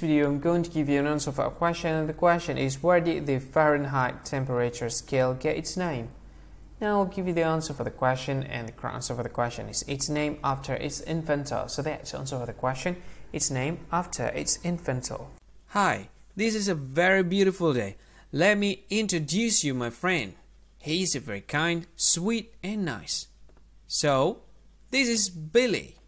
video I'm going to give you an answer for a question and the question is where did the Fahrenheit temperature scale get its name? Now I'll give you the answer for the question and the answer for the question is its name after its inventor. So that's the answer for the question. Its name after its inventor. Hi, this is a very beautiful day. Let me introduce you my friend. He is very kind, sweet and nice. So, this is Billy.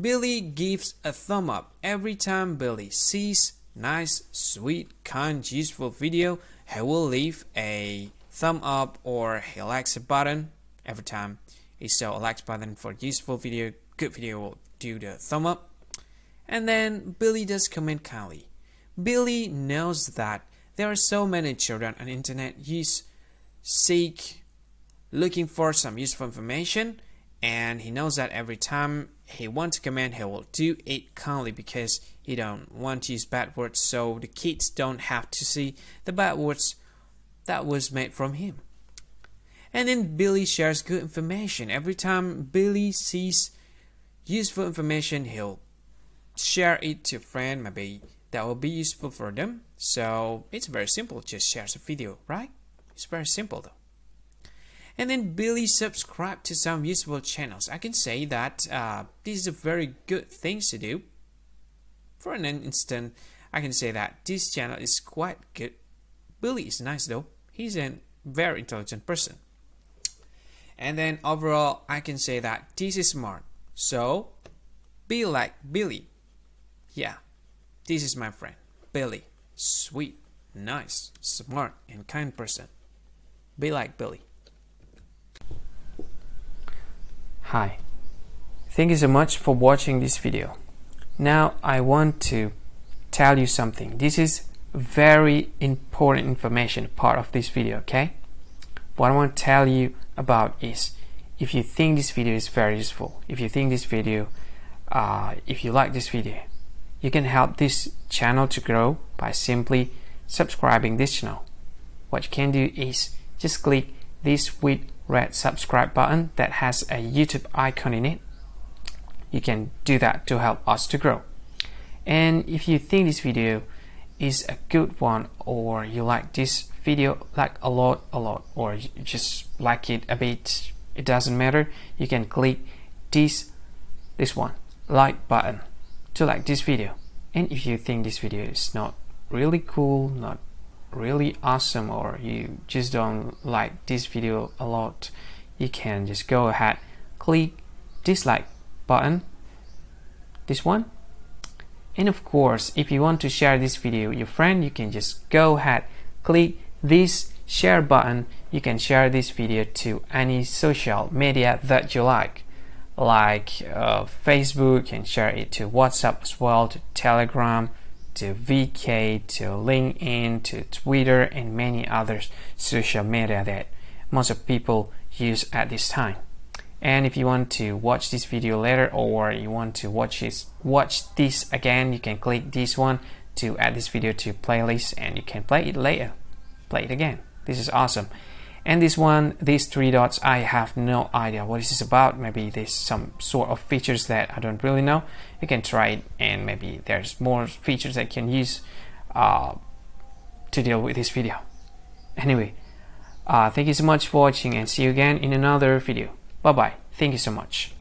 Billy gives a thumb up every time Billy sees nice, sweet, kind, useful video. He will leave a thumb up or he likes a button every time he saw a likes button for useful video, good video will do the thumb up. And then Billy does comment kindly. Billy knows that there are so many children on internet use seek looking for some useful information and he knows that every time he wants to command he will do it kindly because he don't want to use bad words. So the kids don't have to see the bad words that was made from him. And then Billy shares good information. Every time Billy sees useful information he'll share it to a friend. Maybe that will be useful for them. So it's very simple. Just share the video right? It's very simple though and then Billy subscribed to some useful channels. I can say that uh, this is a very good thing to do. For an instant, I can say that this channel is quite good. Billy is nice though. He's a very intelligent person. And then overall, I can say that this is smart. So, be like Billy. Yeah, this is my friend, Billy. Sweet, nice, smart, and kind person. Be like Billy. Hi, thank you so much for watching this video. Now I want to tell you something. This is very important information part of this video, okay? What I want to tell you about is if you think this video is very useful, if you think this video, uh, if you like this video, you can help this channel to grow by simply subscribing this channel. What you can do is just click this with red subscribe button that has a YouTube icon in it. You can do that to help us to grow. And if you think this video is a good one or you like this video like a lot a lot or you just like it a bit it doesn't matter you can click this this one like button to like this video and if you think this video is not really cool not really awesome or you just don't like this video a lot you can just go ahead click dislike button this one. And of course if you want to share this video with your friend you can just go ahead click this share button. You can share this video to any social media that you like like uh, Facebook and share it to WhatsApp as well to Telegram to VK, to LinkedIn, to Twitter, and many other social media that most of people use at this time. And if you want to watch this video later or you want to watch this watch this again, you can click this one to add this video to playlist and you can play it later. Play it again. This is awesome. And this one, these three dots, I have no idea what this is about. Maybe there's some sort of features that I don't really know. You can try it and maybe there's more features that can use uh, to deal with this video. Anyway, uh, thank you so much for watching and see you again in another video. Bye bye. Thank you so much.